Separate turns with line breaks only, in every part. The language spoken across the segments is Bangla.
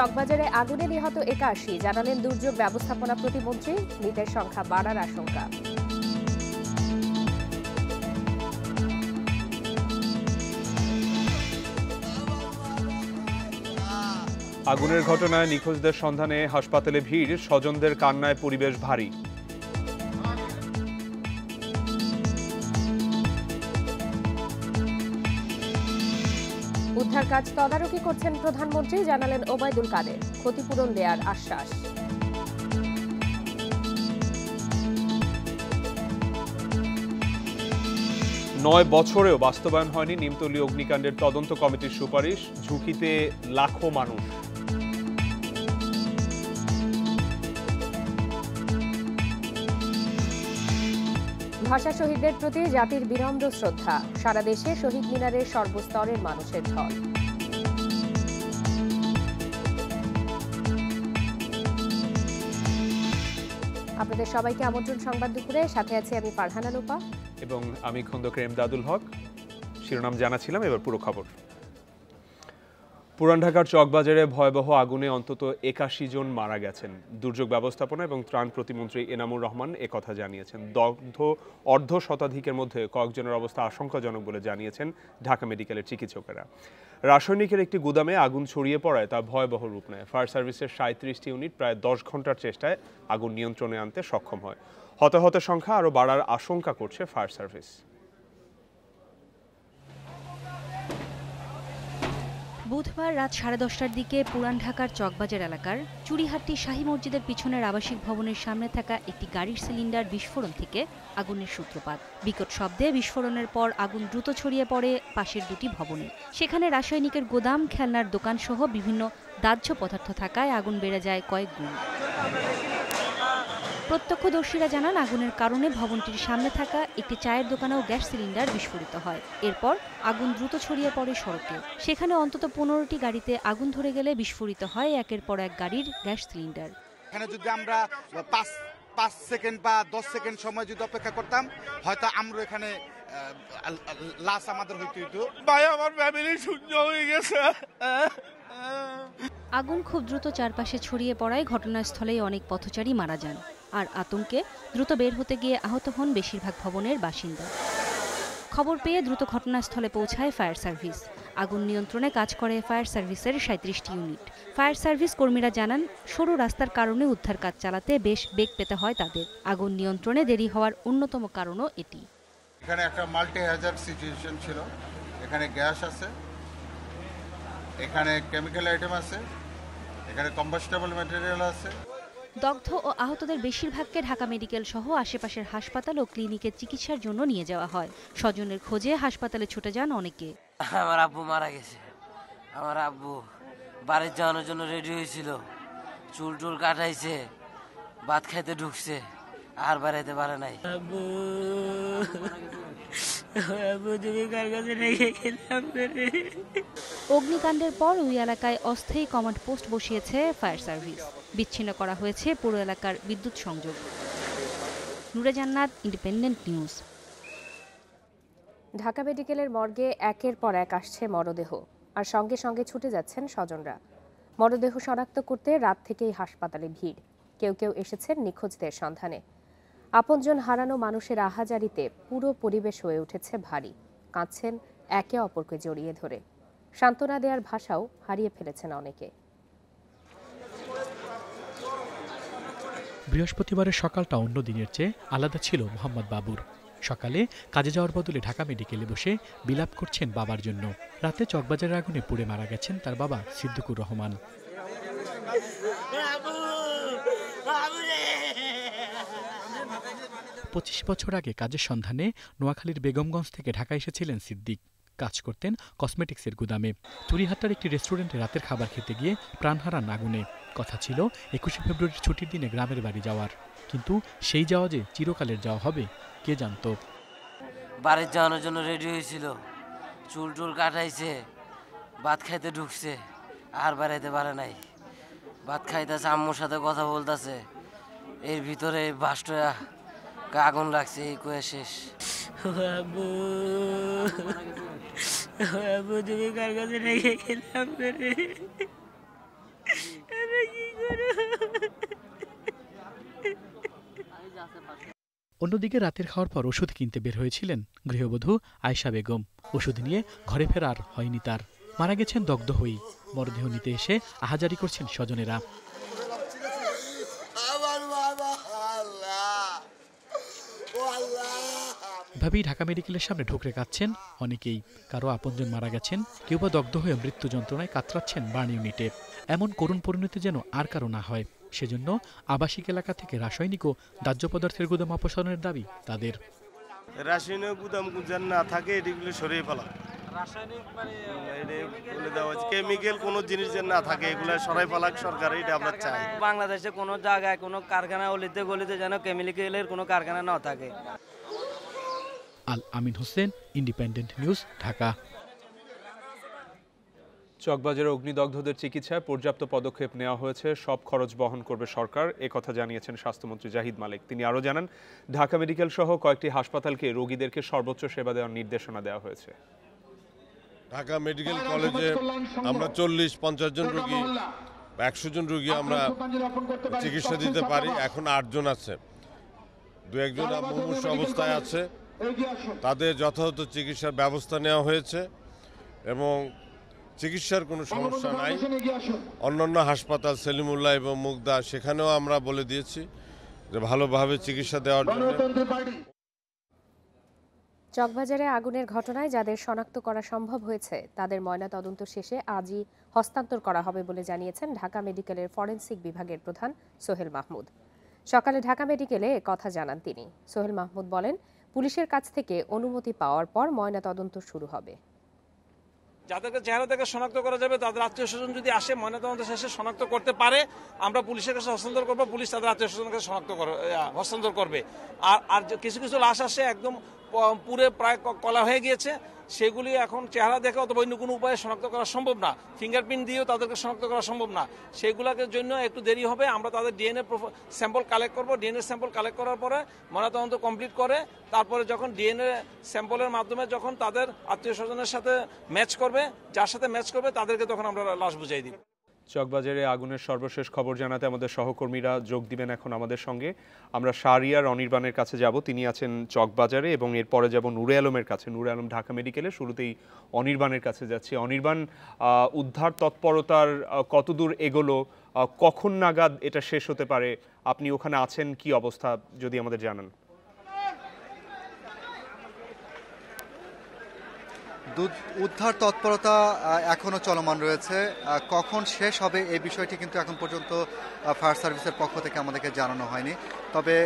চকবাজারে আগুনে নিহত একাশি জানালেন দুর্যোগ ব্যবস্থাপনা প্রতিমন্ত্রী। মৃতের সংখ্যা বাড়ার আশঙ্কা।
আগুনের ঘটনায় নিখোঁজদের সন্ধানে হাসপাতালে ভিড়, স্বজনদের কান্নায় পরিবেশ ভারী।
কাজ তদারকি করছেন প্রধানমন্ত্রী, জানালেন ওবায়দুল কাদের। ক্ষতিপূরণ দেয়ার আশ্বাস।
নয় বছরেও বাস্তবায়ন হয়নি নিমতলী অগ্নিকাণ্ডের তদন্ত কমিটির সুপারিশ, ঝুঁকিতে লাখো মানুষ।
ভাষা শহীদদের প্রতি জাতির বিনম্র শ্রদ্ধা। সারা দেশে শহীদ মিনারের সর্বস্তরের মানুষের ঢল আপনাদের সবাইকে আমন্ত্রণ সংবাদ দুপুরে। সাথে আছি আমি ফারহানা লোপা।
এবং আমি খন্দকার এমদাদুল হক। শিরোনাম জানাছিলাম এবার পুরো খবর। পুরান ঢাকার চকবাজারে ভয়াবহ আগুনে অন্তত একাশি জন মারা গেছেন। দুর্যোগ ব্যবস্থাপনা এবং ত্রাণ প্রতিমন্ত্রী এনামুর রহমান একথা জানিয়েছেন। দগ্ধ অর্ধ শতাধিকের মধ্যে কয়েকজনের অবস্থা আশঙ্কাজনক বলে জানিয়েছেন ঢাকা মেডিকেলের চিকিৎসকেরা। রাসায়নিকের একটি গুদামে আগুন ছড়িয়ে পড়ায় তা ভয়াবহ রূপ নেয়। ফায়ার সার্ভিসের সাঁত্রিশটি ইউনিট প্রায় দশ ঘণ্টার চেষ্টায় আগুন নিয়ন্ত্রণে আনতে সক্ষম হয়। হতাহতের সংখ্যা আরও বাড়ার আশঙ্কা করছে ফায়ার সার্ভিস।
বুধবার রাত সাড়ে দশটার দিকে পুরান ঢাকার চকবাজার এলাকার চুরিহাট্টি শাহী মসজিদের পিছনের আবাসিক ভবনের সামনে থাকা একটি গাড়ির সিলিন্ডার বিস্ফোরণ থেকে আগুনের সূত্রপাত। বিকট শব্দে বিস্ফোরণের পর আগুন দ্রুত ছড়িয়ে পড়ে পাশের দুটি ভবনে। সেখানে রাসায়নিকের গোদাম, খেলনার দোকান সহ বিভিন্ন দাহ্য পদার্থ থাকায় আগুন বেড়ে যায় কয়েক গুণ। প্রত্যক্ষদর্শীরা জানান আগুনের কারণে ভবনটির সামনে থাকা একটি চায়ের দোকানেও গ্যাস সিলিন্ডার বিস্ফোরিত হয়। এরপর আগুন দ্রুত ছড়িয়ে পড়ে সড়কে। সেখানে অন্তত পনেরোটি গাড়িতে আগুন ধরে গেলে বিস্ফোরিত হয় একের পর এক গাড়ির গ্যাস সিলিন্ডার।
এখানে যদি আমরা পাঁচ পাঁচ সেকেন্ড বা দশ সেকেন্ড সময় যদি অপেক্ষা করতাম হয়তো আমরা এখানে লাশ আমাদের হইতে হইতো। ভাই আমার ফ্যামিলি শূন্য হয়ে গেছে।
আগুন খুব দ্রুত চারপাশে ছড়িয়ে পড়ায় ঘটনাস্থলেই অনেক পথচারী মারা যান। আর আতঙ্কে দ্রুত বের হতে গিয়ে আহত হন বেশিরভাগ ভবনের বাসিন্দা। খবর পেয়ে দ্রুত ঘটনাস্থলে পৌঁছায় ফায়ার সার্ভিস। আগুন নিয়ন্ত্রণে কাজ করে ফায়ার সার্ভিসের সাঁত্রিশটি ইউনিট। ফায়ার সার্ভিস কর্মীরা জানান, সরু রাস্তার কারণে উদ্ধার কাজ চালাতে বেশ বেগ পেতে হয় তাদের। আগুন নিয়ন্ত্রণে দেরি হওয়ার অন্যতম কারণও এটি।
এখানে একটা মাল্টি হ্যাজার্ড সিচুয়েশন ছিল। এখানে গ্যাস আছে। এখানে কেমিক্যাল আইটেম আছে এখানে কম্বাস্টেবল ম্যাটেরিয়াল আছে।
দগ্ধ ও আহতদের বেশিরভাগকে ঢাকা মেডিকেল সহ আশেপাশের হাসপাতাল ও ক্লিনিকে চিকিৎসার জন্য নিয়ে যাওয়া হয়। স্বজনের খোঁজে হাসপাতালে ছুটে যান অনেকে।
আমার আব্বু মারা গেছে। আমার আব্বু বাড়ির যাওয়ানোর জন্য রেডি হয়েছিল। চুল টুল কাটাইছে ভাত খাইতে ঢুকছে আর বেড়াইতে পারে নাই। আব্বু আব্বু তুমি কার কাছে রেখে গেলাম
অগ্নিকাণ্ডের পর ওই এলাকায় অস্থায়ী কমান্ড পোস্ট বসিয়েছে ফায়ার সার্ভিস। বিচ্ছিন্ন করা হয়েছে পুরো এলাকার বিদ্যুৎ সংযোগ। নুরে জান্নাত, ইন্ডিপেন্ডেন্ট নিউজ।
ঢাকা মেডিকেলের মর্গে একের পর এক আসছে মরদেহ, আর সঙ্গে সঙ্গে ছুটে যাচ্ছেন স্বজনরা। মরদেহ শনাক্ত করতে রাত থেকেই হাসপাতালে ভিড়। কেউ কেউ এসেছেন নিখোঁজদের সন্ধানে। আপনজন হারানো মানুষের আহাজারিতে পুরো পরিবেশ হয়ে উঠেছে ভারী। কাঁদছেন একে অপরকে জড়িয়ে ধরে। সান্ত্বনা দেওয়ার ভাষাও হারিয়ে ফেলেছেন অনেকে।
বৃহস্পতিবারের সকালটা অন্য দিনের চেয়ে আলাদা ছিল মোহাম্মদ বাবুর। সকালে কাজে যাওয়ার বদলে ঢাকা মেডিকেলে বসে বিলাপ করছেন বাবার জন্য। রাতে চকবাজারের আগুনে পুড়ে মারা গেছেন তার বাবা সিদ্দিকুর রহমান। পঁচিশ বছর আগে কাজের সন্ধানে নোয়াখালীর বেগমগঞ্জ থেকে ঢাকা এসেছিলেন সিদ্দিক। কাজ করতেন কসমেটিক্সের গুদামে। তুরিহাট্টার একটি রেস্টুরেন্টে রাতের খাবার খেতে গিয়ে প্রাণ হারান আগুনে কথা ছিল একুশে ফেব্রুয়ারির ছুটির দিনে গ্রামের বাড়ি যাওয়ার। কিন্তু সেই যাওয়া যে চিরকালের যাওয়া হবে কে জানতো?
বাড়ির যাওয়ানোর জন্য রেডি হয়েছিল। চুল টুল কাটাইছে ভাত খাইতে ঢুকছে আর বেড়াইতে পারে নাই। ভাত খাইতেছে আম্মুর সাথে কথা বলতেছে। এর ভিতরে বাস্টয়া আগুন লাগছে এই কয়ে শেষ। কার কাছে রেখে
অন্যদিকে রাতের খাওয়ার পর ওষুধ কিনতে বের হয়েছিলেন গৃহবধূ আয়সা বেগম। ওষুধ নিয়ে ঘরে ফেরার হয়নি তার। মারা গেছেন দগ্ধ হয়েই। মরদেহ নিতে এসে আহাজারি করছেন স্বজনেরা। এভাবেই ঢাকা মেডিকেলের সামনে ঢুকরে কাচ্ছেন অনেকেই কারও আপনজন মারা গেছেন কেউ বা দগ্ধ হয়ে মৃত্যু যন্ত্রণায় কাতরাচ্ছেন বার্ন ইউনিটে। এমন করুণ পরিণতি যেন আর কারও না হয়। সেজন্য আবাসিক এলাকা থেকে রাসায়নিক ও দাহ্য পদার্থের গুদাম অপসারণের দাবি তাদের।
রাসায়নিক গুদাম যেন না থাকে এটিগুলো সরিয়ে ফেলা। রাসায়নিক মানে বলে দেওয়া হয়েছে কেমিক্যাল কোনো জিনিস যেন না থাকে এগুলো সরাই ফেলাক সরকার এটা আমরা চাই।
বাংলাদেশে কোনো জায়গায় কোনো কারখানা অলিতে গলিতে যেন কেমিক্যালের কোনো কারখানা না থাকে।
Al Amin Hossain independent news Dhaka.
চকবাজারে অগ্নিদগ্ধদের চিকিৎসায় পর্যাপ্ত পদক্ষেপ নেওয়া হয়েছে। সব খরচ বহন করবে সরকার। কথা জানিয়েছেন স্বাস্থ্যমন্ত্রী জাহিদ মালিক। তিনি আরও জানান ঢাকা মেডিকেল সহ কয়েকটি হাসপাতালকে রোগীদেরকে সর্বোচ্চ সেবা দেওয়ার নির্দেশনা দেওয়া হয়েছে।
ঢাকা মেডিকেল কলেজে আমরা চল্লিশ পঞ্চাশ জন রুগী একশো জন রুগী আমরা চিকিৎসা দিতে পারি। এখন আটজন আছে। দু একজন মুমূর্ষ অবস্থায় আছে। তাদের যথাযথ চিকিৎসার ব্যবস্থা নেওয়া হয়েছে এবং চিকিৎসার কোনো সমস্যা নাই। অন্যান্য হাসপাতাল সেলিমুল্লাহ এবং মুগদা সেখানেও আমরা বলে দিয়েছি যে ভালোভাবে চিকিৎসা দেওয়ার জন্য।
চকবাজারে আগুনের ঘটনায় যাদের শনাক্ত করা সম্ভব হয়েছে তাদের ময়না তদন্ত শেষে আজই হস্তান্তর করা হবে বলে জানিয়েছেন ঢাকা মেডিকেলের ফরেনসিক বিভাগের প্রধান সোহেল মাহমুদ। সকালে ঢাকা মেডিকেলে কথা জানান তিনি। সোহেল মাহমুদ বলেন পুলিশের কাছ থেকে অনুমতি পাওয়ার পর ময়না তদন্ত শুরু হবে।
যাদেরকে চেহারা থেকে শনাক্ত করা যাবে, তাদের আত্মীয় স্বজন যদি আসে, ময়নাতদন্ত শেষে শনাক্ত করতে পারে, আমরা পুলিশের কাছে হস্তান্তর করব, পুলিশ তাদের আত্মীয় স্বজনকে শনাক্ত হস্তান্তর করবে। আর আর কিছু কিছু লাশ আসে, একদম পুরে প্রায় কলা হয়ে গিয়েছে। সেগুলি এখন চেহারা দেখে অথবা অন্য কোনো উপায়ে শনাক্ত করা সম্ভব না। ফিঙ্গারপ্রিন্ট দিয়েও তাদেরকে শনাক্ত করা সম্ভব না। সেগুলোকে জন্য একটু দেরি হবে। আমরা তাদের ডিএনএ স্যাম্পল কালেক্ট করব। ডিএনএ স্যাম্পল কালেক্ট করার পরে ময়নাতদন্ত কমপ্লিট করে, তারপরে যখন ডিএনএ স্যাম্পলের মাধ্যমে যখন তাদের আত্মীয় স্বজনের সাথে ম্যাচ করবে, যার সাথে ম্যাচ করবে, তাদেরকে তখন আমরা লাশ বুঝাই দিই
চকবাজারে আগুনের সর্বশেষ খবর জানাতে আমাদের সহকর্মীরা যোগ দিবেন এখন আমাদের সঙ্গে। আমরা শারিয়ার অনির্বাণের কাছে যাব, তিনি আছেন চকবাজারে এবং এরপরে যাব নূরে আলমের কাছে। নূরে আলম ঢাকা মেডিকেলে, শুরুতেই অনির্বাণের কাছে যাচ্ছি। অনির্বাণ উদ্ধার তৎপরতার কতদূর এগোলো কখন নাগাদ এটা শেষ হতে পারে? আপনি ওখানে আছেন, কি অবস্থা, যদি আমাদের জানান।
উদ্ধার তৎপরতা এখনও চলমান রয়েছে। কখন শেষ হবে এই বিষয়টি কিন্তু এখন পর্যন্ত ফায়ার সার্ভিসের পক্ষ থেকে আমাদেরকে জানানো হয়নি। তবে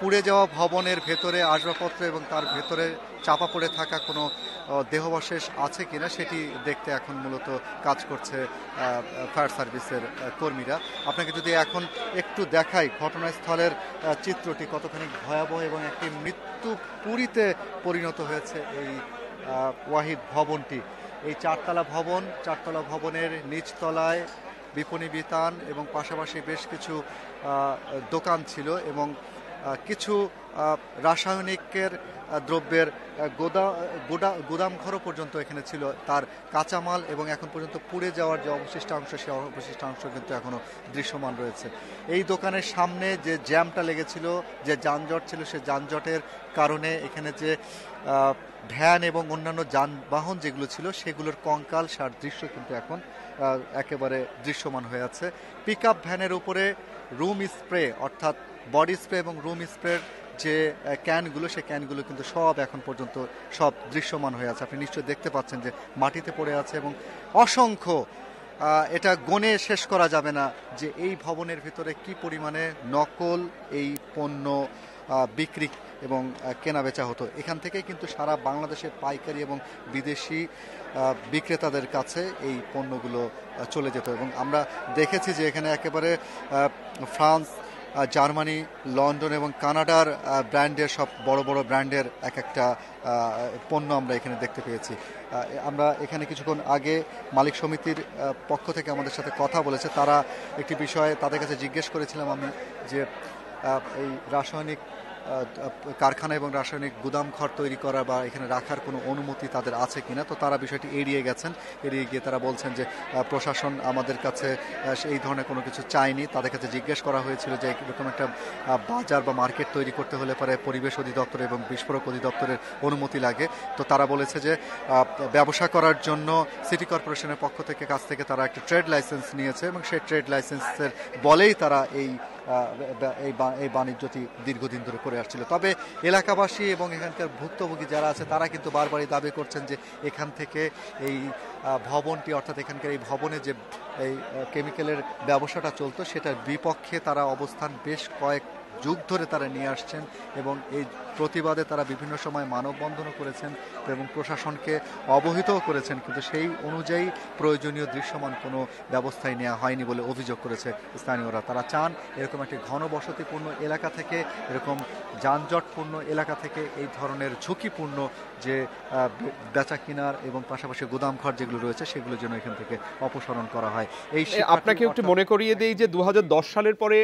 পুড়ে যাওয়া ভবনের ভেতরে আসবাবপত্র এবং তার ভেতরে চাপা পড়ে থাকা কোনো দেহবশেষ আছে কিনা সেটি দেখতে এখন মূলত কাজ করছে ফায়ার সার্ভিসের কর্মীরা। আপনাকে যদি এখন একটু দেখাই ঘটনাস্থলের চিত্রটি কতখানি ভয়াবহ এবং একটি মৃত্যু পুরীতে পরিণত হয়েছে এই ওয়াহিদ ভবনটি। এই চারতলা ভবন, চারতলা ভবনের নিচতলায় বিপণী বিতান এবং পাশাপাশি বেশ কিছু দোকান ছিল এবং কিছু রাসায়নিকের দ্রব্যের গোদা, গোডা গুদামঘরও পর্যন্ত এখানে ছিল। তার কাঁচামাল এবং এখন পর্যন্ত পুড়ে যাওয়ার যে অবশিষ্টাংশ, সে অবশিষ্টাংশ কিন্তু এখনও দৃশ্যমান রয়েছে। এই দোকানের সামনে যে জ্যামটা লেগেছিল, যে যানজট ছিল, সে যানজটের কারণে এখানে যে ভ্যান এবং অন্যান্য যানবাহন যেগুলো ছিল, সেগুলোর কঙ্কাল সার দৃশ্য কিন্তু এখন একেবারে দৃশ্যমান হয়ে আছে। পিক আপ ভ্যানের উপরে রুম স্প্রে, অর্থাৎ বডি স্প্রে এবং রুম স্প্রের যে ক্যানগুলো সেই ক্যানগুলো কিন্তু সব এখন পর্যন্ত সব দৃশ্যমান হয়ে আছে। আপনি নিশ্চয়ই দেখতে পাচ্ছেন যে মাটিতে পড়ে আছে এবং অসংখ্য এটা গনে শেষ করা যাবে না যে এই ভবনের ভিতরে কি পরিমাণে নকল এই পণ্য বিক্রি এবং কেনা বেচা হতো। এখান থেকেই কিন্তু সারা বাংলাদেশের পাইকারি এবং বিদেশি বিক্রেতাদের কাছে এই পণ্যগুলো চলে যেত। এবং আমরা দেখেছি যে এখানে একেবারে ফ্রান্স জার্মানি, লন্ডন এবং কানাডার ব্র্যান্ডের সব বড় বড় ব্র্যান্ডের এক একটা পণ্য আমরা এখানে দেখতে পেয়েছি। আমরা এখানে কিছুক্ষণ আগে মালিক সমিতির পক্ষ থেকে আমাদের সাথে কথা বলেছে। তারা একটি বিষয়ে তাদের কাছে জিজ্ঞেস করেছিলাম আমি যে এই রাসায়নিক কারখানা এবং রাসায়নিক গুদাম ঘর তৈরি করা বা এখানে রাখার কোনো অনুমতি তাদের আছে কিনা? তো তারা বিষয়টি এড়িয়ে গেছেন। এড়িয়ে গিয়ে তারা বলছেন যে প্রশাসন আমাদের কাছে এই ধরনের কোনো কিছু চায়নি। তাদের কাছে জিজ্ঞেস করা হয়েছিল যে, এরকম একটা বাজার বা মার্কেট তৈরি করতে হলে পরে পরিবেশ অধিদপ্তর এবং বিস্ফোরক অধিদপ্তরের অনুমতি লাগে। তো তারা বলেছে যে ব্যবসা করার জন্য সিটি কর্পোরেশনের পক্ষ থেকে কাছ থেকে তারা একটা ট্রেড লাইসেন্স নিয়েছে এবং সেই ট্রেড লাইসেন্সের বলেই তারা এই এই বাণিজ্যটি দীর্ঘদিন ধরে করে আসছিল। তবে এলাকাবাসী এবং এখানকার ভুক্তভোগী যারা আছে, তারা কিন্তু বারবারই দাবি করছেন যে এখান থেকে এই ভবনটি, অর্থাৎ এখানকার এই ভবনে যে এই কেমিক্যালের ব্যবসাটা চলতো, সেটার বিপক্ষে তারা অবস্থান বেশ কয়েক যুগ ধরে তারা নিয়ে আসছেন এবং এই প্রতিবাদে তারা বিভিন্ন সময় মানববন্ধনও করেছেন এবং প্রশাসনকে অবহিতও করেছেন। কিন্তু সেই অনুযায়ী প্রয়োজনীয় দৃশ্যমান কোনো ব্যবস্থাই নেওয়া হয়নি বলে অভিযোগ করেছে স্থানীয়রা। তারা চান এরকম একটি ঘনবসতিপূর্ণ এলাকা থেকে এরকম যানজটপূর্ণ এলাকা থেকে এই ধরনের ঝুঁকিপূর্ণ যে বেচা কিনার এবং পাশাপাশি গুদামঘর যেগুলো রয়েছে সেগুলো যেন এখান থেকে অপসারণ করা হয়। এই
আপনাকে একটু মনে করিয়ে দেই যে দু হাজার দশ সালের পরে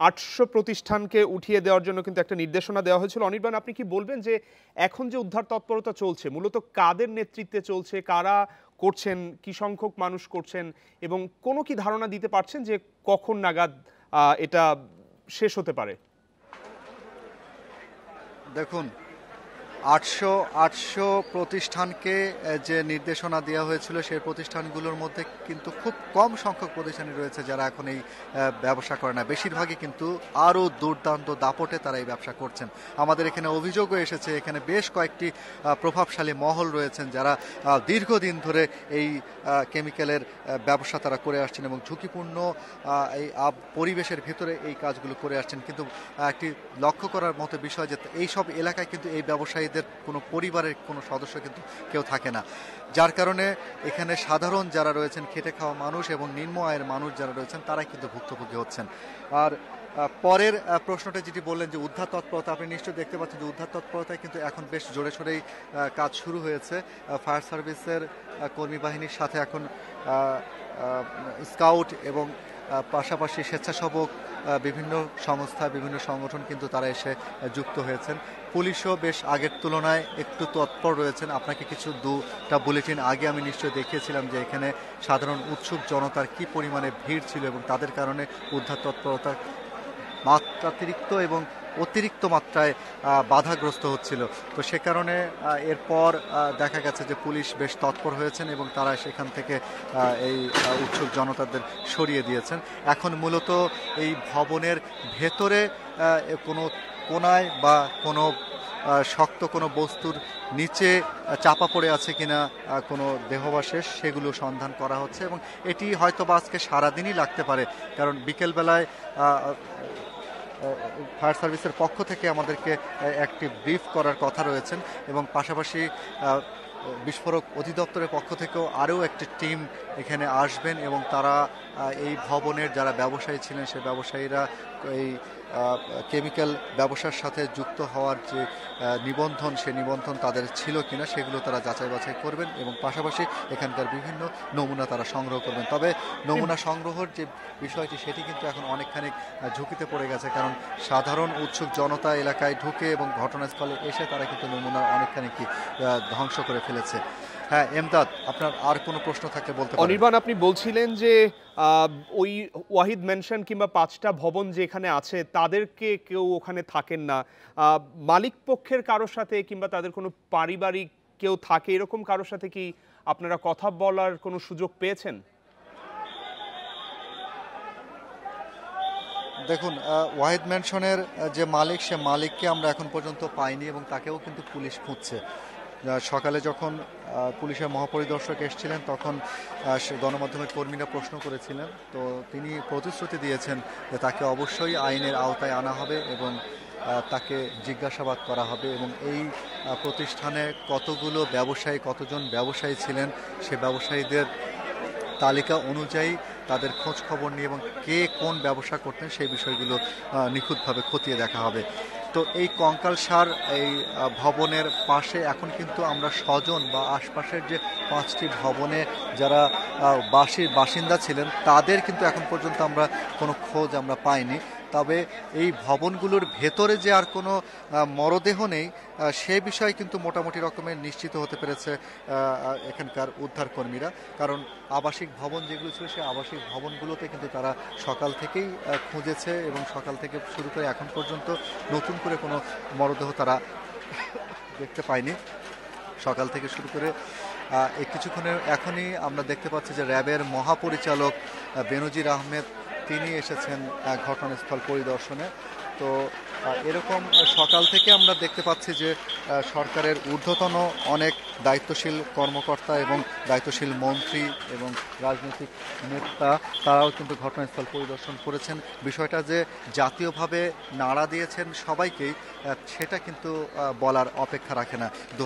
আটশো প্রতিষ্ঠানকে উঠিয়ে দেওয়ার জন্য কিন্তু একটা নির্দেশনা দেওয়া হয়েছিল। অনির্বাণ, আপনি কি বলবেন যে এখন যে উদ্ধার তৎপরতা চলছে, মূলত কাদের নেতৃত্বে চলছে, কারা করছেন, কি সংখ্যক মানুষ করছেন এবং কোনো কি ধারণা দিতে পারছেন যে কখন নাগাদ এটা শেষ হতে পারে?
দেখুন আটশো আটশো প্রতিষ্ঠানকে যে নির্দেশনা দেওয়া হয়েছিল, সেই প্রতিষ্ঠানগুলোর মধ্যে কিন্তু খুব কম সংখ্যক প্রতিষ্ঠানই রয়েছে যারা এখন এই ব্যবসা করে না। বেশিরভাগই কিন্তু আরও দুর্দান্ত দাপটে তারা এই ব্যবসা করছেন। আমাদের এখানে অভিযোগও এসেছে, এখানে বেশ কয়েকটি প্রভাবশালী মহল রয়েছেন যারা দীর্ঘদিন ধরে এই কেমিক্যালের ব্যবসা তারা করে আসছেন এবং ঝুঁকিপূর্ণ এই পরিবেশের ভিতরে এই কাজগুলো করে আসছেন। কিন্তু একটি লক্ষ্য করার মতো বিষয় যে এই সব এলাকায় কিন্তু এই ব্যবসায়ীদের কোনো পরিবারের কোনো সদস্য কিন্তু কেউ থাকে না। যার কারণে এখানে সাধারণ যারা রয়েছেন, খেটে খাওয়া মানুষ এবং নিম্ন আয়ের মানুষ যারা রয়েছেন, তারাই কিন্তু ভুক্তভোগী হচ্ছেন। আর পরের প্রশ্নটা যেটি বললেন যে উদ্ধার তৎপরতা, আপনি নিশ্চয়ই দেখতে পাচ্ছেন যে উদ্ধার তৎপরতায় কিন্তু এখন বেশ জোরে সোরেই কাজ শুরু হয়েছে। ফায়ার সার্ভিসের কর্মী বাহিনীর সাথে এখন স্কাউট এবং পাশাপাশি স্বেচ্ছাসেবক বিভিন্ন সংস্থা, বিভিন্ন সংগঠন কিন্তু তারা এসে যুক্ত হয়েছেন। পুলিশও বেশ আগের তুলনায় একটু তৎপর রয়েছেন। আপনাকে কিছু দুটা বুলেটিন আগে আমি নিশ্চয়ই দেখিয়েছিলাম যে এখানে সাধারণ উৎসুক জনতার কি পরিমাণে ভিড় ছিল এবং তাদের কারণে উদ্ধার তৎপরতা মাত্রাতিরিক্ত এবং অতিরিক্ত মাত্রায় বাধাগ্রস্ত হচ্ছিল। তো সে কারণে এরপর দেখা গেছে যে পুলিশ বেশ তৎপর হয়েছেন এবং তারা সেখান থেকে এই উৎসুক জনতাদের সরিয়ে দিয়েছেন। এখন মূলত এই ভবনের ভেতরে কোনো কোনায় বা কোনো শক্ত কোনো বস্তুর নিচে চাপা পড়ে আছে কিনা কোনো দেহবাশেষ, সেগুলো সন্ধান করা হচ্ছে এবং এটি হয়তো বা আজকে সারাদিনই লাগতে পারে। কারণ বিকেলবেলায় ফায়ার সার্ভিসের পক্ষ থেকে আমাদেরকে একটি ব্রিফ করার কথা রয়েছেন এবং পাশাপাশি বিস্ফোরক অধিদপ্তরের পক্ষ থেকেও আরও একটি টিম এখানে আসবেন এবং তারা এই ভবনের যারা ব্যবসায়ী ছিলেন, সে ব্যবসায়ীরা এই কেমিক্যাল ব্যবসার সাথে যুক্ত হওয়ার যে নিবন্ধন, সে নিবন্ধন তাদের ছিল কিনা সেগুলো তারা যাচাই বাছাই করবেন এবং পাশাপাশি এখানকার বিভিন্ন নমুনা তারা সংগ্রহ করবেন। তবে নমুনা সংগ্রহের যে বিষয়টি, সেটি কিন্তু এখন অনেকখানি ঝুঁকিতে পড়ে গেছে। কারণ সাধারণ উৎসুক জনতা এলাকায় ঢুকে এবং ঘটনাস্থলে এসে তারা কিন্তু নমুনা অনেকখানি কি ধ্বংস করে ফেলেছে। হ্যাঁ এমদাদ আপনার আর কোনো প্রশ্ন থাকলে বলতে
অনির্বাণ আপনি বলছিলেন যে ওই ওয়াহিদ মেনশন কিংবা পাঁচটা ভবন যে এখানে আছে তাদেরকে কেউ ওখানে থাকেন না। মালিক পক্ষের কারোর সাথে কিংবা তাদের কোনো পারিবারিক কেউ থাকে এরকম কারোর সাথে কি আপনারা কথা বলার কোনো সুযোগ পেয়েছেন?
দেখুন ওয়াহিদ ম্যানশনের যে মালিক সে মালিককে আমরা এখন পর্যন্ত পাইনি এবং তাকেও কিন্তু পুলিশ খুঁজছে। সকালে যখন পুলিশের মহাপরিদর্শক এসেছিলেন, তখন গণমাধ্যমের কর্মীরা প্রশ্ন করেছিলেন। তো তিনি প্রতিশ্রুতি দিয়েছেন যে তাকে অবশ্যই আইনের আওতায় আনা হবে এবং তাকে জিজ্ঞাসাবাদ করা হবে এবং এই প্রতিষ্ঠানে কতগুলো ব্যবসায়ী, কতজন ব্যবসায়ী ছিলেন সে ব্যবসায়ীদের তালিকা অনুযায়ী তাদের খোঁজ খবর নিয়ে এবং কে কোন ব্যবসা করতেন সেই বিষয়গুলো নিখুঁতভাবে খতিয়ে দেখা হবে। তো এই কঙ্কাল সার এই ভবনের পাশে এখন কিন্তু আমরা স্বজন বা আশপাশের যে পাঁচটি ভবনে যারা বাসির বাসিন্দা ছিলেন, তাদের কিন্তু এখন পর্যন্ত আমরা কোনো খোঁজ আমরা পাইনি। তবে এই ভবনগুলোর ভেতরে যে আর কোনো মরদেহ নেই সে বিষয়ে কিন্তু মোটামুটি রকমের নিশ্চিত হতে পেরেছে এখানকার উদ্ধারকর্মীরা। কারণ আবাসিক ভবন যেগুলো ছিল সেই আবাসিক ভবনগুলোতে কিন্তু তারা সকাল থেকেই খুঁজেছে এবং সকাল থেকে শুরু করে এখন পর্যন্ত নতুন করে কোনো মরদেহ তারা দেখতে পায়নি। সকাল থেকে শুরু করে কিছুক্ষণের এখনই আমরা দেখতে পাচ্ছি যে র্যাবের মহাপরিচালক বেনজির আহমেদ তিনি এসেছেন ঘটনাস্থল পরিদর্শনে। তো এরকম সকাল থেকে আমরা দেখতে পাচ্ছি যে সরকারের ঊর্ধ্বতন অনেক দায়িত্বশীল কর্মকর্তা এবং দায়িত্বশীল মন্ত্রী এবং রাজনৈতিক নেতা, তারাও কিন্তু ঘটনাস্থল পরিদর্শন করেছেন। বিষয়টা যে জাতীয়ভাবে নাড়া দিয়েছেন সবাইকেই সেটা কিন্তু বলার অপেক্ষা রাখে না। দু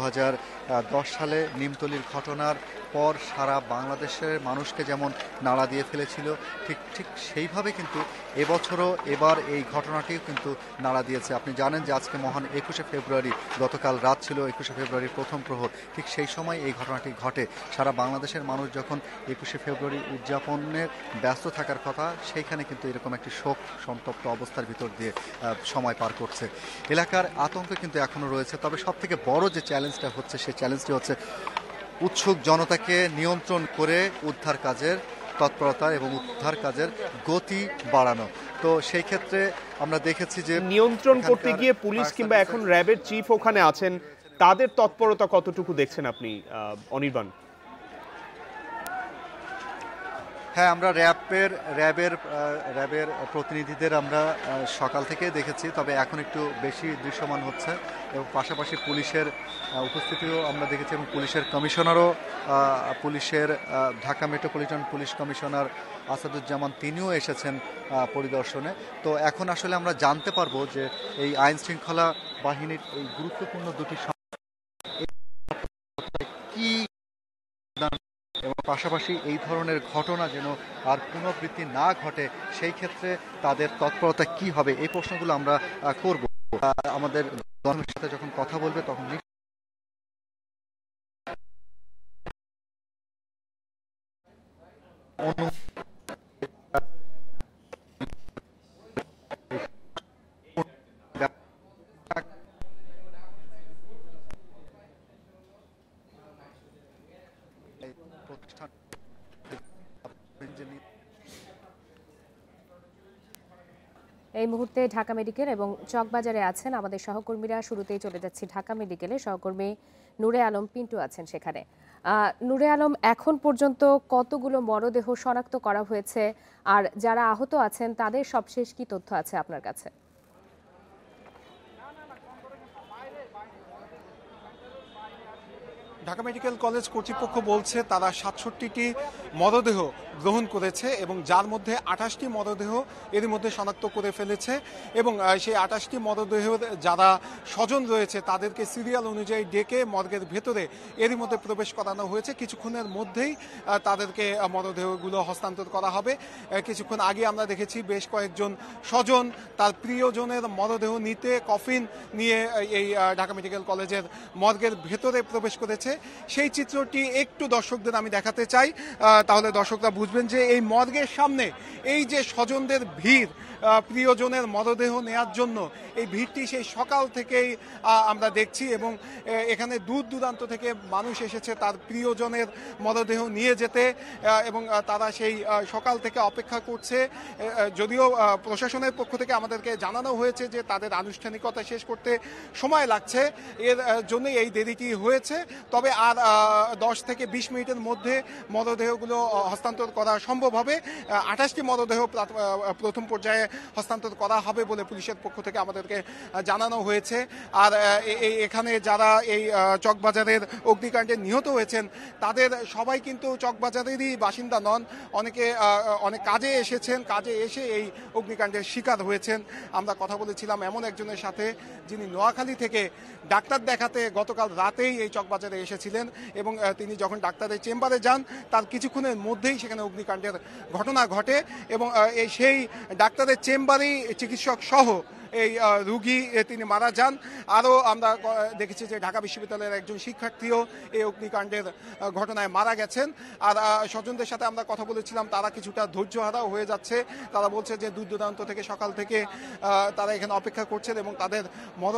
সালে নিমতলির ঘটনার পর সারা বাংলাদেশের মানুষকে যেমন নাড়া দিয়ে ফেলেছিল, ঠিক ঠিক সেইভাবে কিন্তু এবছরও এবার এই ঘটনাটিও কিন্তু নাড়া দিয়েছে। আপনি জানেন যে আজকে মহান একুশে ফেব্রুয়ারি, গতকাল রাত ছিল একুশে ফেব্রুয়ারির প্রথম প্রহর, ঠিক সেই সময় এই ঘটনাটি ঘটে। সারা বাংলাদেশের মানুষ যখন একুশে ফেব্রুয়ারি উদযাপনের ব্যস্ত থাকার কথা, সেইখানে কিন্তু এরকম একটি শোক, সন্তপ্ত অবস্থার ভিতর দিয়ে সময় পার করছে। এলাকার আতঙ্ক কিন্তু এখনও রয়েছে, তবে সব থেকে বড় যে চ্যালেঞ্জটা হচ্ছে, সেই চ্যালেঞ্জটি হচ্ছে উৎসুক জনতাকে নিয়ন্ত্রণ করে উদ্ধার কাজের তৎপরতা এবং উদ্ধার কাজের গতি বাড়ানো। তো সেই ক্ষেত্রে আমরা দেখেছি যে
নিয়ন্ত্রণ করতে গিয়ে পুলিশ কিংবা এখন র্যাবের চিফ ওখানে আছেন তাদের তৎপরতা কতটুকু দেখছেন আপনি অনির্বাণ?
হ্যাঁ আমরা র্যাবের র্যাবের র্যাবের প্রতিনিধিদের আমরা সকাল থেকে দেখেছি তবে এখন একটু বেশি দৃশ্যমান হচ্ছে। এবং পাশাপাশি পুলিশের উপস্থিতিও আমরা দেখেছি এবং পুলিশের কমিশনারও পুলিশের Dhaka metropolitan police commissioner Asaduzzaman তিনিও এসেছেন পরিদর্শনে। তো এখন আসলে আমরা জানতে পারব যে এই আইন শৃঙ্খলা বাহিনীর এই গুরুত্বপূর্ণ দুটি কি এবং পাশাপাশি এই ধরনের ঘটনা যেন আর পুনরাবৃত্তি না ঘটে, সেই ক্ষেত্রে তাদের তৎপরতা কি হবে, এই প্রশ্নগুলো আমরা করব। আমাদের গণের সাথে যখন কথা বলবে তখন অনু- এই প্রতিষ্ঠান
এই মুহূর্তে ঢাকা মেডিকেল এবং চকবাজারে আছেন আমাদের সহকর্মীরা। শুরুতেই চলে যাচ্ছি ঢাকা মেডিকেলে। সহকর্মী নূরে আলম পিন্টু আছেন সেখানে। নূরে আলম, এখন পর্যন্ত কতগুলো মরদেহ শনাক্ত করা হয়েছে? আর যারা আহত আছেন, তাদের সবশেষ কি তথ্য আছে আপনার কাছে?
ঢাকা মেডিকেল কলেজ কর্তৃপক্ষ বলছে, তারা সাতষট্টিটি মরদেহ গ্রহণ করেছে এবং যার মধ্যে আঠাশটি মরদেহ এর মধ্যে শনাক্ত করে ফেলেছে এবং সেই আঠাশটি মরদেহের যারা স্বজন রয়েছে তাদেরকে সিরিয়াল অনুযায়ী ডেকে মর্গের ভেতরে এরই মধ্যে প্রবেশ করানো হয়েছে। কিছুক্ষণের মধ্যেই তাদেরকে মরদেহগুলো হস্তান্তর করা হবে। কিছুক্ষণ আগে আমরা দেখেছি বেশ কয়েকজন স্বজন তার প্রিয়জনের মরদেহ নিতে কফিন নিয়ে এই ঢাকা মেডিকেল কলেজের মর্গের ভেতরে প্রবেশ করেছে। সেই চিত্রটি একটু দর্শকদের আমি দেখাতে চাই। তাহলে দর্শকরা বুঝবেন যে এই মর্গের সামনে এই যে স্বজনদের ভিড় প্রিয়জনের মরদেহ নেয়ার জন্য এই ভিড়টি সেই সকাল থেকেই আমরা দেখছি এবং এখানে দূর দূরান্ত থেকে মানুষ এসেছে তার প্রিয়জনের মরদেহ নিয়ে যেতে এবং তারা সেই সকাল থেকে অপেক্ষা করছে। যদিও প্রশাসনের পক্ষ থেকে আমাদেরকে জানানো হয়েছে যে তাদের আনুষ্ঠানিকতা শেষ করতে সময় লাগছে। এর জন্যই এই দেরিটি হয়েছে। তবে আর দশ থেকে বিশ মিনিটের মধ্যে মরদেহগুলো হস্তান্তর করা সম্ভব হবে। আঠাশটি মরদেহ প্রথম পর্যায়ে হস্তান্তর করা হবে বলে পুলিশের পক্ষ থেকে আমাদেরকে জানানো হয়েছে। আর এখানে যারা এই চকবাজারের অগ্নিকাণ্ডে নিহত হয়েছেন, তাদের সবাই কিন্তু চকবাজারেরই বাসিন্দা নন। অনেকে অনেক কাজে এসেছেন, কাজে এসে এই অগ্নিকাণ্ডের শিকার হয়েছেন। আমরা কথা বলেছিলাম এমন একজনের সাথে যিনি নোয়াখালী থেকে ডাক্তার দেখাতে গতকাল রাতেই এই চকবাজারে এসেছিলেন এবং তিনি যখন ডাক্তারের চেম্বারে যান, তার কিছুক্ষণের মধ্যেই সেখানে অগ্নিকাণ্ডের ঘটনা ঘটে এবং সেই ডাক্তারের চেম্বারেই চিকিৎসক সহ এই রুগী তিনি মারা যান। আরও আমরা দেখেছি যে ঢাকা বিশ্ববিদ্যালয়ের একজন শিক্ষার্থীও এই অগ্নিকাণ্ডের ঘটনায় মারা গেছেন। আর স্বজনদের সাথে আমরা কথা বলেছিলাম, তারা কিছুটা ধৈর্যহারাও হয়ে যাচ্ছে। তারা বলছে যে দূর দূরান্ত থেকে সকাল থেকে তারা এখানে অপেক্ষা করছেন এবং তাদের মর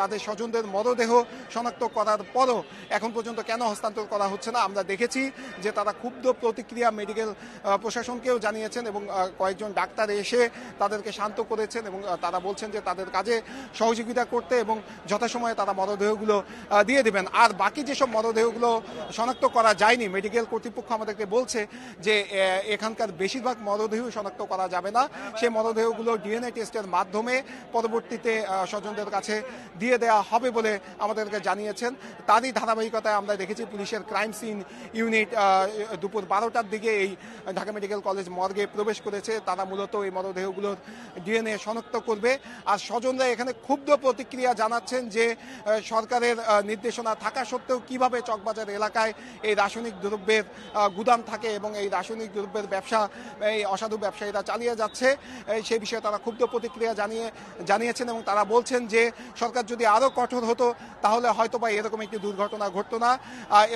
তাদের স্বজনদের মরদেহ শনাক্ত করার পরও এখন পর্যন্ত কেন হস্তান্তর করা হচ্ছে না, আমরা দেখেছি যে তারা ক্ষুব্ধ প্রতিক্রিয়া মেডিকেল প্রশাসনকেও জানিয়েছেন এবং কয়েকজন ডাক্তার এসে তাদেরকে শান্ত করেছেন এবং তারা বলছেন যে তাদের কাজে সহযোগিতা করতে এবং যথাসময়ে তারা মরদেহগুলো দিয়ে দেবেন। আর বাকি যেসব মরদেহগুলো শনাক্ত করা যায়নি, মেডিকেল কর্তৃপক্ষ আমাদেরকে বলছে যে এখানকার বেশিরভাগ মরদেহ শনাক্ত করা যাবে না। সেই মরদেহগুলো ডিএনএ টেস্টের মাধ্যমে পরবর্তীতে স্বজনদের কাছে দিয়ে দেওয়া হবে বলে আমাদেরকে জানিয়েছেন। তারই ধারাবাহিকতায় আমরা দেখেছি পুলিশের ক্রাইম সিন ইউনিট দুপুর বারোটার দিকে এই ঢাকা মেডিকেল কলেজ মর্গে প্রবেশ করেছে। তারা মূলত এই মরদেহগুলোর ডিএনএ শনাক্ত করবে। আর স্বজনরা এখানে ক্ষুব্ধ প্রতিক্রিয়া জানাচ্ছেন যে সরকারের নির্দেশনা থাকা সত্ত্বেও কীভাবে চকবাজার এলাকায় এই রাসায়নিক দ্রব্যের গুদাম থাকে এবং এই রাসায়নিক দ্রব্যের ব্যবসা, এই অসাধু ব্যবসায়ীরা চালিয়ে যাচ্ছে সেই বিষয়ে তারা ক্ষুব্ধ প্রতিক্রিয়া জানিয়ে, জানিয়েছেন এবং তারা বলছেন যে, সরকার যদি আরও কঠোর হতো, তাহলে হয়তো বা এরকম একটি দুর্ঘটনা ঘটতো না